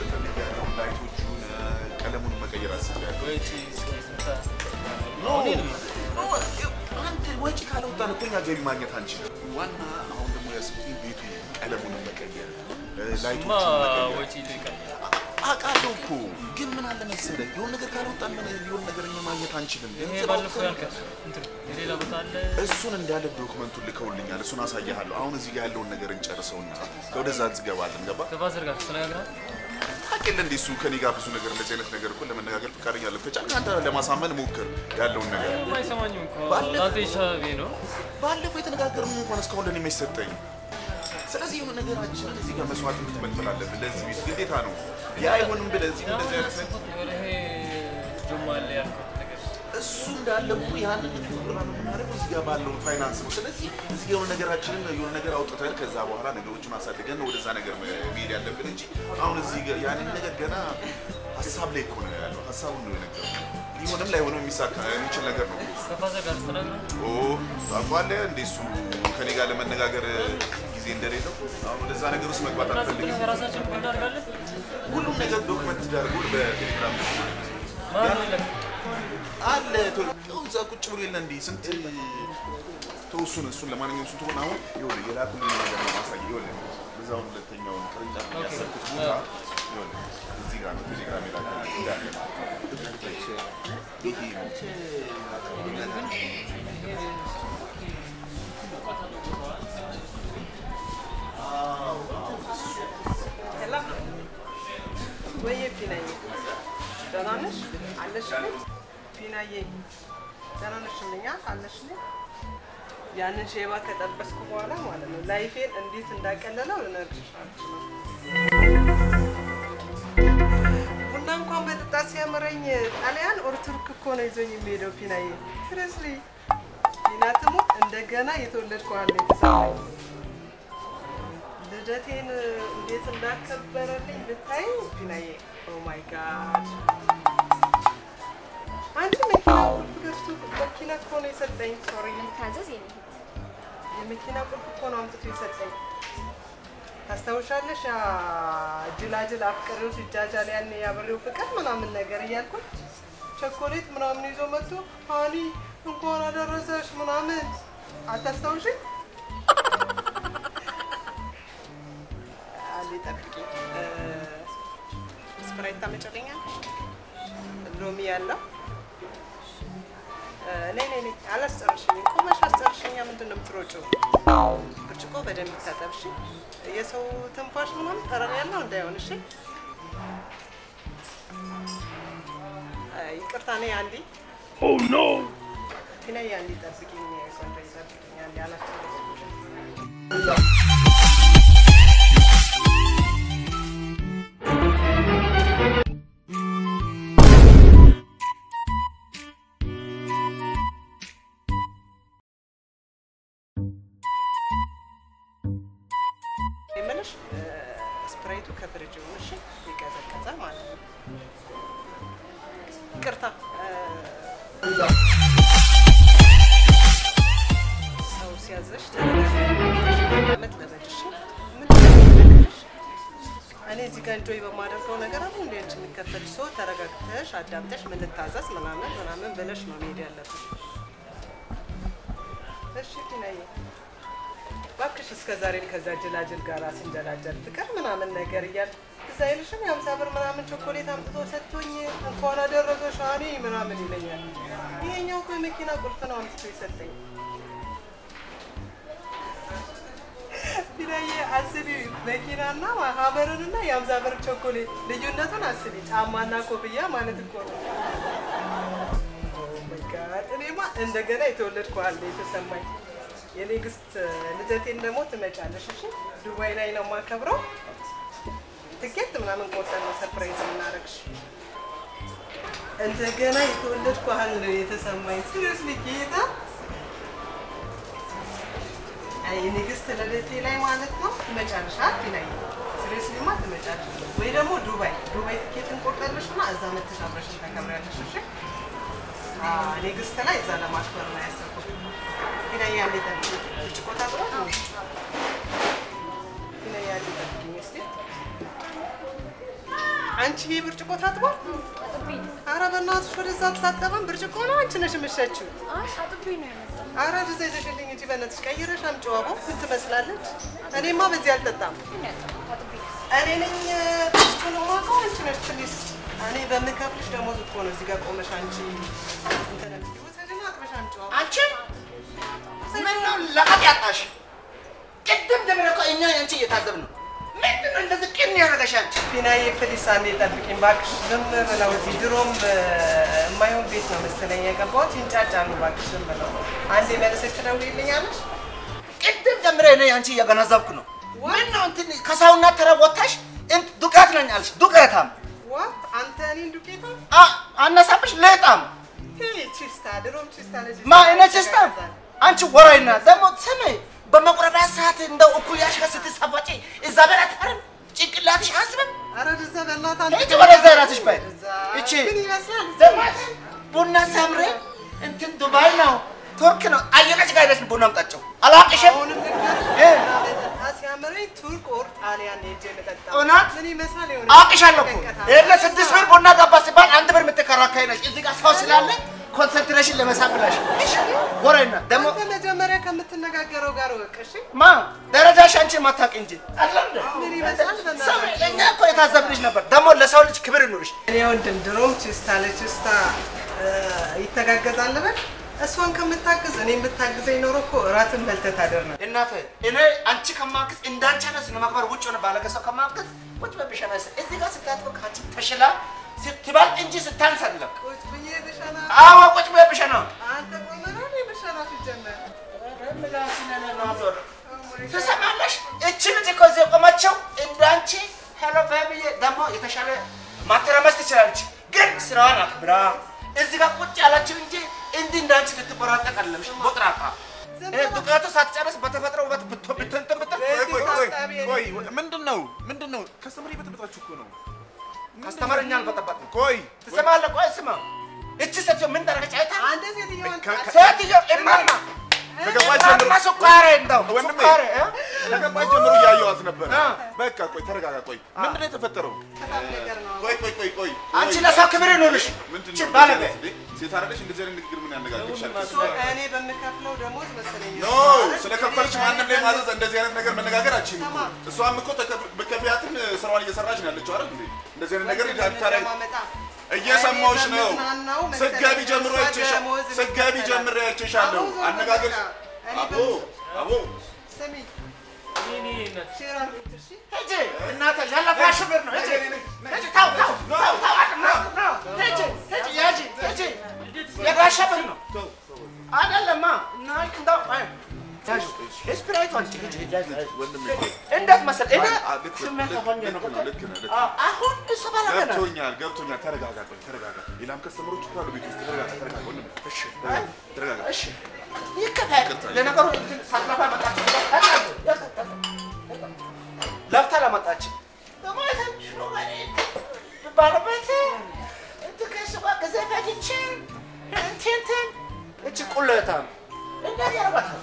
መቀየር ፈልጌያለሁ። light ኦቹን፣ ቀለሙን መቀየር አስቤያለሁ። አንድ ወጪ ካለወጣን እኮ እኛ ገቢ ማግኘት አንችልም። ዋና አሁን ደግሞ ያሰብኩኝ ቤቱ ቀለሙን መቀየር፣ light ኦቹን መቀየር አውቃለሁ እኮ ግን ምን አለ መሰለህ የሆነ ነገር ካልወጣን ምን የሆነ ነገር ማግኘት አንችልም። እሱን እንዳለ document ኡን ልከውልኛል። እሱን አሳያለሁ። አሁን እዚህ ጋር ያለውን ነገር እንጨርሰውና ወደዛ ትገባለን። ገባ ከፋዘር ጋር ተነጋግረሃል? ታውቂያለህ እንዴ? እሱ ከኔ ጋር ብዙ ነገር እንደዚህ አይነት ነገር እኮ ለመነጋገር ፈቃደኛ አለ። ከቻልክ አንተ ለማሳመን ሞክር ያለውን ነገር። አይሰማኝም እኮ ባለፈው- ነው። የተነጋገርነው እንኳን እስካሁን ለኔ የማይሰጠኝ ስለዚህ የሆነ ነገራችንን እዚህ ጋር መስዋዕትነት መክፈል አለብን። ለዚህ ቤት ግዴታ ነው። ያ አይሆንም ብለህ እዚህ እንደዚህ አይነት አለ ያልኩት እሱ እንዳለ እኮ ያንን ነገር ነው የምናደርገው እዚህ ጋር ባለው ፋይናንስ ነው። ስለዚህ እዚህ የሆነ ነገራችንን የሆነ ነገር አውጥተን ከዛ በኋላ ነገሮችን አሳድገን ወደዛ ነገር መሄድ ያለብን እንጂ አሁን እዚህ ያንን ነገር ገና ሀሳብ ላይ እኮ ነው ያለው። ሀሳቡን ነው የነገርኩህ። ሊሆንም ላይሆንም የሚሳካ የሚችል ነገር ነው ታውቀዋለህ እንደ እሱ ከኔ ጋር ለመነጋገር ጊዜ እንደሌለው አሁን ወደዛ ነገር ውስጥ መግባት አልፈልግም። ሁሉም ነገር ዶክመንት ተደርጎ በቴሌግራም የለም? አለ ተው እዛ ቁጭ ብሎ የለ እንዲህ ስንት ተው እሱን እሱን ለማንኛውም እሱን ትሆን አሁን ይኸውልህ የላኩልኝ ነገር ነው ማሳየህ ይኸውልህ በዛውን ሁለተኛውን ቅርንጫፍ ያሰርኩት ቦታ ይኸውልህ እዚህ ጋር ነው ቴሌግራም የላኩልኝ እንዳለ ይሄ ነው። ወይዬ ፒናዬ ደህና ነሽ? አለሽልኝ? ፒናዬ ደህና ነሽልኛ አለሽልኝ? ያንን ሼባ ከጠበስኩ በኋላ ማለት ነው life ኤን እንዴት እንዳቀለለው ልነግርሽ ቡና እንኳን በጥጣ ሲያምረኝ ጣሊያን or ቱርክ እኮ ነው ይዞኝ የሚሄደው ፒናዬ። seriously ፒና ትሙት እንደገና የተወለድኩ የተሰማኝ ልደቴን እንዴት እንዳከበረልኝ ብታይ ፒናዬ። oh my God አንቺ መኪና ቁልፍ ገዝቶ መኪና እኮ ነው የሰጠኝ። sorry ታዘዝ የኔ የመኪና ቁልፍ እኮ ነው አምጥቶ የሰጠኝ። ታስታውሻለሽ? ጅላጅል አፍቅሬው ሲጃጃል ያኔ ያበሬው ፍቅር ምናምን ነገር እያልኩት ቸኮሌት ምናምን ይዞ መጥቶ honey እንኳን አደረሰሽ ምናምን አታስታውሽኝ? አንዴ ጠብቂ። ስፕራይት ታመጭልኛለሽ? ሎሚ ያለው ነይ ነይ ነይ፣ አላስጨርሽኝም። ቆመሽ አስጨርሽኛ። ምንድን ነው የምትሮጪው? ብርጭቆ በደንብ ይታጠብሽ። የሰው ትንፋሽ ምናምን ጠረን ያለው እንዳይሆን እሺ። ይቅርታ፣ ነይ አንዴ። ቲናዬ አንዴ ጠብቂኝ፣ ቆንጆ ጠብቂኝ አንዴ፣ አላስጨረስኩሽም። የምልሽ ስፕራይቱ ከፍሪጅ እሺ፣ የቀዘቀዘ ማለት ነው። ይቅርታ። ሰው ሲያዘሽ ለበድሽ እኔ እዚህ ጋር እንጆይ በማደርገው ነገር አሁን እንደ አንቺ የሚከፈልሽ ሰው ተረጋግተሽ አዳምጠሽ ምን ምናምን ምናምን ብለሽ ነው መሄድ ያለብሽ። እሺ ቲናዬ እባክሽ እስከ ዛሬም ከዛ ጅላጅል ጋር ሲንጀላጀል ፍቅር ምናምን ነገር እያል እዛ አይልሽም የሀምሳ ብር ምናምን ቾኮሌት አምጥቶ ሰጥቶኝ እንኳን አደረሰሽ ሀኒ ምናምን ይለኛል። ይሄኛው እኮ የመኪና ቁልፍ ነው አምጥቶ የሰጠኝ። ቢላዬ አስቢ፣ መኪናና ሀመርንና የሀምሳ ብር ቾኮሌት ልዩነቱን አስቢ። ጫማና ኮፍያ ማለት እኮ ነው። God! እኔማ እንደገና የተወለድኩ አለ የተሰማኝ የኔግስት ልደቴን ደግሞ ትመጫለሽ። እሺ ዱባይ ላይ ነው የማከብረው። ትኬት ምናምን ቆርጠን ነው surprise የምናደርግሽ። እንደገና የተወለድኩ ያህል የተሰማኝ። seriously ጌታ አይ ልደቴ ላይ ማለት ነው ትመጫለሽ። ፓርቲ ላይ seriously ማ ትመጫለሽ። ወይ ደግሞ ዱባይ ዱባይ ትኬት እንቆርጠልሽ እና እዛ መተሽ አብረሽን እሺ ንግስት ላይ እዛ ለማክበር ነው ያሰብኩት። ጠብቂኝ ብርጭቆ ታጥሯል ነው ግን ያለ ጠብቂኝ እስኪ አንቺ ይሄ ብርጭቆ ታጥቧል? አረ በእናትሽ ወደዛ አትታጠበም። ብርጭቆ ነው አንቺ ነሽ የምትሸችው። አረ ወደዛ ይዘሽልኝ እንጂ በእናትሽ ቀይረሽ አምጪው። አቦ ምን ትመስላለች? እኔማ በዚህ አልጠጣም። እኔ ነኝ ብርጭቆ ነው የማውቀው። አንቺ ነሽ please። እኔ በምከፍልሽ ደሞዝ እኮ ነው እዚህ ጋር ቆመሽ አንቺ አንቺ ምነው ለቀቅ ያጣሽ? ቅድም ደምረ እኮ እኛ አንቺ እየታዘብን ነው። ምንድን ነው እንደዚህ ቅን ያደረገሽ አንቺ? ፒናዬ please አንዴ ጠብቂኝ እባክሽ። ዝም ብለው እዚህ ድሮም የማይሆን ቤት ነው መሰለኝ የገባሁት። ይንጫጫሉ እባክሽ ዝም ብለው። አንዴ መልሰሽ ትደውይልኛለሽ? ቅድም ጀምረ እኔ አንቺ እየገነዘብኩ ነው። ምን ነው እንትን ከሰውነት ተራ ወጥተሽ ዱቄት ነኝ አልሽ። ዱቄታም እኔን ዱቄታ አ- አነሳብሽ? ልጅ ማ እኔ ችስታ? አንቺ ወራይና ደግሞ ስሜ በመቁረቢያ ሰዓት እንደው እኩያሽ ጋር ስትሳፋጪ እዛ ቤት አትፈርም ጭንቅላትሽ አያስብም። ኧረ ወደዛ የራስሽ በይ። እቺ ቡና ሳምሬ እንትን ዱባይ ነው ቱርክ ነው። አየነች ጋር ሄደሽ ቡና አምጣቸው። አላቅሽም። ሲያምረኝ ቱርክ or ጣሊያን ሄጄ የምጠጣው። እውነት? ምን ይመስላል? የሆነ አውቅሻለሁ እኮ ይሄን ስድስት ብር ቡና ገባ ሲባል አንድ ብር የምትከራከሪ ነሽ። እዚህ ጋር ሰው ስላለ concentration ለመሳብ ብለሽ ወሬና ደግሞ መጀመሪያ ከምትነጋገረው ጋር ወቅ እሺ። ማ ደረጃሽ አንቺ ማታውቂ እንጂ ምን ይመስላል? እኛ እኮ የታዘብንሽ ነበር። ደግሞ ለሰው ልጅ ክብር ይኑርሽ። እኔ ወንድም ድሮም ችስታ ለችስታ ይተጋገዛል በል። እሷን ከምታግዝ እኔ የምታግዘኝ ኖሮ እኮ እራትን በልተህ ታደር ነበር። እናቴ እኔ አንቺ ከማግዝ እንዳንቺ አይነት ስነ ምግባር ውጭ ሆነ ባለገ ሰው ከማግዝ ቁጭ ነስ እዚህ ጋር ስታጥበቅ ከአንቺ ተሽላ ስትባል እንጂ ስታንስ አይደለም። ቁጭ ብዬ ብሸና አዎ ቁጭ ነው። አንተ ብሸና ትሰማለሽ? እቺ ልጅ እኮ እዚህ የቆመችው እንዳንቺ ሄሎ በብዬ ደግሞ የተሻለ ማተረመስ ትችላለች፣ ግን ስራዋን አክብራ እዚህ ጋር ቁጭ ያላችሁ እንጂ እንዲህ እንዳንቺ ልትቆራጠቅ አይደለም። ቦጥራቃ ዱቄቱ ሳትጨርስ በተፈጥሮ ውበት ብትል ቆይ ምንድን ነው። ምንድን ነው customer እየበጠበጣችሁ እኮ ነው። customer እኛ አልበጠበጥንም። ቆይ ትሰማለህ? ቆይ ስማ፣ እቺ ሴትዮ ምን ሴትዮዋን ከ- ከ- ሴትዮ እማማ ጀምሮ እያየኋት በቃ ቆይ ተረጋጋ ቆይ። ምንድን ነው የተፈጠረው? ቆይ ቆይ ቆይ ቆይ። አንቺ ለሰው ክብር ይኑርሽ። ምንድን እቺ ነው ባለቤት። እንዴ? ሴት አይደለሽ? እንደዚህ አይነት ንግግር ምን ያነጋግርሻል? እሱ እኔ በምከፍለው ደሞዝ መሰለኝ። no ስለከፈልሽ ማንም ላይ ማዘዝ እንደዚህ አይነት ነገር መነጋገር አችም እሷም እኮ ተከፍ- በከፊያትም ስራዋን እየሰራች ነው ያለችው አይደል እንዴ? እንደዚህ አይነት ነገር ታዲያ እየሰማሁሽ ነው ስገቢ ጀምሮ ስገቢ ጀምሮ አይቼሻለሁ አነጋገር አቦ አቦ ስሚ ነው። ሂጂ ሂጂ፣ ሂጂ ሂጂ አይደለማ እና እንደው አይ ያዥ ስፕራይቱ አንቺ ሂጂ ሂጂ ያዥ ወንድሜ እንዴት መሰለህ? እኔ አ- ልክ ነህ፣ ስሜት ልክ- ሆኜ ልክ ነው ነው፣ ልክ ነህ፣ ልክ አ- አሁን እሱ ባለገና ገብቶኛል ገብቶኛል። ተረጋጋ ቆይ ተረጋጋ። ሌላም customer ኦች እኮ አሉ ቤት ውስጥ። ተረጋጋ ተረጋጋ ወንድሜ። እሺ ተረጋጋ ተረጋጋ። እሺ ይከፋል። ለነገሩ እንትን ሳትለፋ መጣች። ለፍታ ለመጣች። ደግሞ አይታችሁ ባለቤት እንትን ከእሱ ጋር ጊዜ ፈጅቼ እንትን እንትን እቺ ቁለታም እንደዚህ ያደርጋታል።